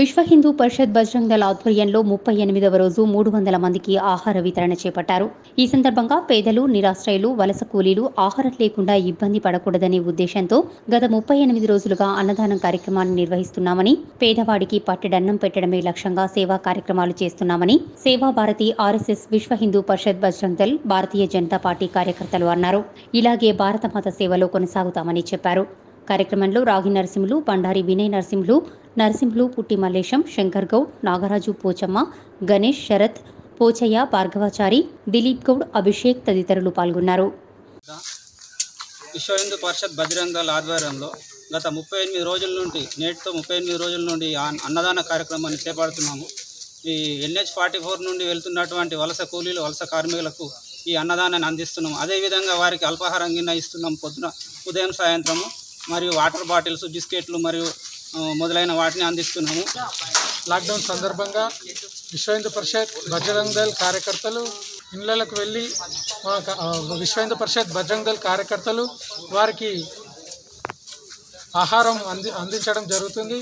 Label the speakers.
Speaker 1: విశ్వ హిందూ పరిషత్ బజరంగ్ దళ ఆధ్వర్యంలో ముప్పై ఎనిమిదవ రోజు మూడు వందల మందికి ఆహార వితరణ చేపట్టారు. ఈ సందర్భంగా పేదలు నిరాశ్రయులు వలస కూలీలు ఆహారం లేకుండా ఇబ్బంది పడకూడదనే ఉద్దేశంతో గత ముప్పై ఎనిమిది రోజులుగా అన్నదానం కార్యక్రమాన్ని నిర్వహిస్తున్నామని పేదవాడికి పట్టెడన్నం పెట్టడమే లక్ష్యంగా సేవా కార్యక్రమాలు చేస్తున్నామని సేవా భారతి ఆర్ఎస్ఎస్ విశ్వ హిందూ పరిషత్ బజరంగ్ దళ్ భారతీయ జనతా పార్టీ కార్యకర్తలు అన్నారు. ఇలాగే భారత మాత సేవలో కొనసాగుతామని చెప్పారు. కార్యక్రమంలో రాగి నరసింహులు బండారి వినయ్ నరసింహులు నరసింహులు పుట్టి మల్లేశం శంకర్ గౌడ్ నాగరాజు పోచమ్మ గణేష్ శరత్ పోచయ్య భార్గవాచారి దిలీప్ గౌడ్ అభిషేక్ తదితరులు పాల్గొన్నారు.
Speaker 2: విశ్వ హిందూ పరిషత్ బజరంగాల ఆధ్వర్యంలో గత ముప్పై ఎనిమిది రోజుల నుండి నేటితో ముప్పై ఎనిమిది రోజుల నుండి అన్నదాన కార్యక్రమాన్ని చేపడుతున్నాము. ఈ ఎన్హెచ్ ఫార్టీ ఫోర్ నుండి వెళ్తున్నటువంటి వలస కూలీలు వలస కార్మికులకు ఈ అన్నదానాన్ని అందిస్తున్నాము. అదేవిధంగా వారికి అల్పాహారం గిన్నె ఇస్తున్నాం పొద్దున ఉదయం సాయంత్రము మరియు వాటర్ బాటిల్స్ బిస్కెట్లు మరియు మొదలైన వాటిని అందిస్తున్నాము.
Speaker 3: లాక్డౌన్ సందర్భంగా విశ్వ హిందూ పరిషత్ బజరంగ్ దళ్ కార్యకర్తలు ఇళ్ళకు వెళ్ళి విశ్వ హిందూ పరిషత్ బజరంగ్ దళ్ కార్యకర్తలు వారికి ఆహారం అంది అందించడం జరుగుతుంది.